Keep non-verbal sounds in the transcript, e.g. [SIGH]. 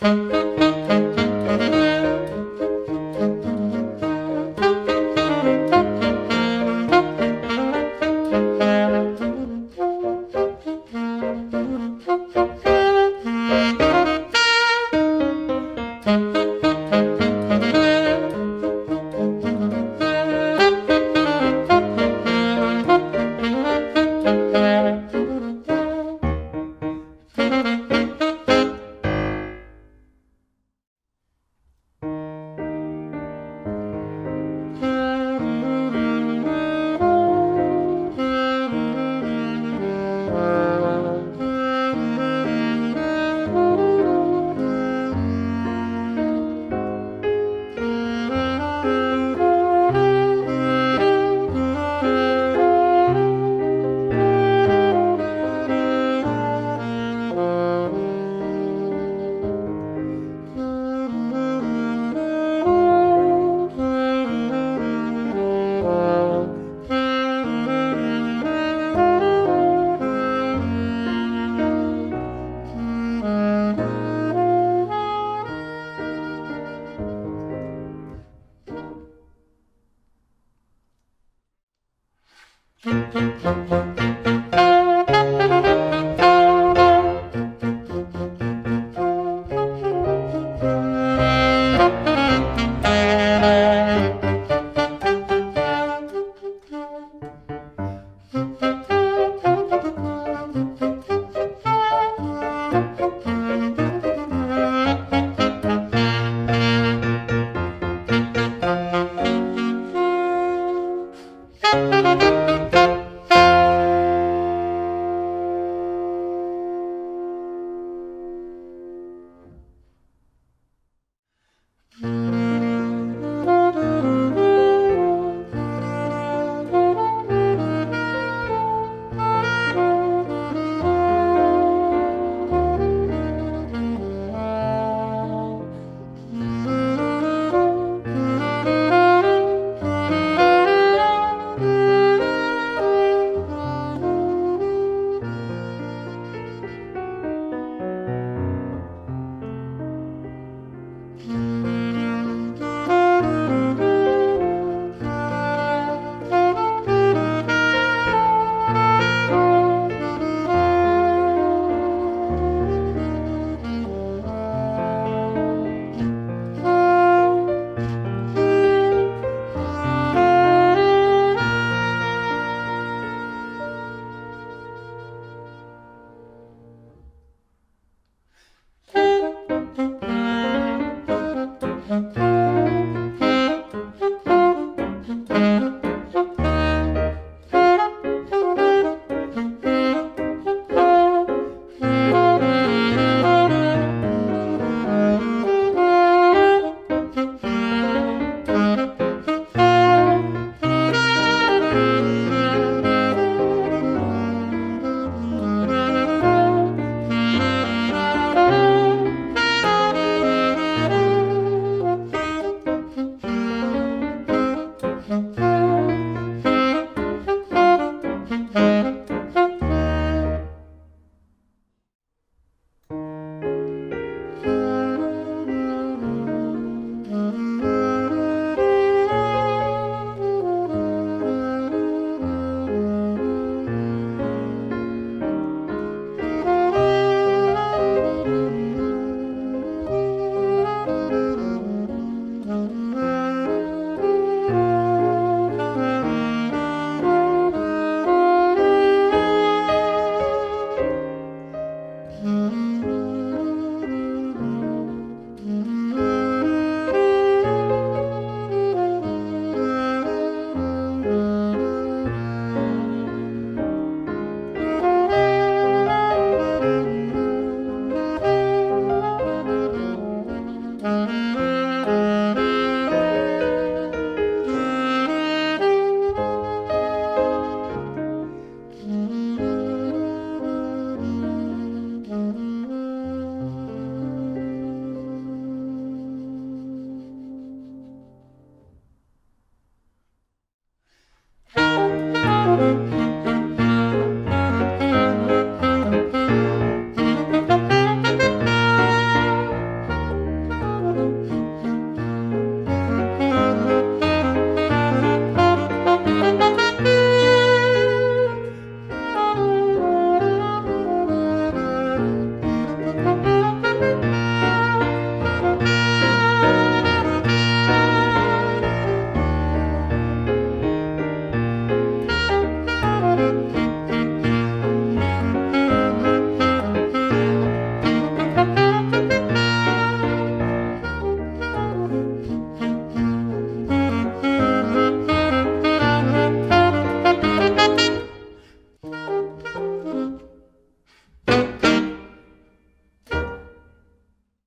Musik Mm-hmm. [LAUGHS] Música